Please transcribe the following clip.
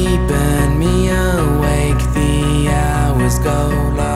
keeping me awake. The hours go low.